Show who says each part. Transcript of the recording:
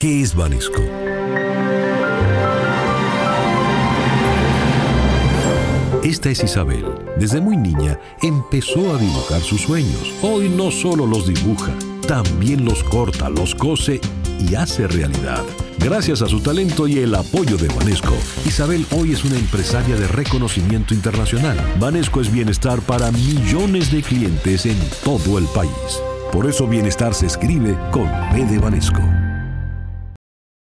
Speaker 1: ¿Qué es Banesco? Esta es Isabel. Desde muy niña empezó a dibujar sus sueños. Hoy no solo los dibuja, también los corta, los cose y hace realidad. Gracias a su talento y el apoyo de Banesco, Isabel hoy es una empresaria de reconocimiento internacional. Banesco es bienestar para millones de clientes en todo el país. Por eso bienestar se escribe con B de Banesco.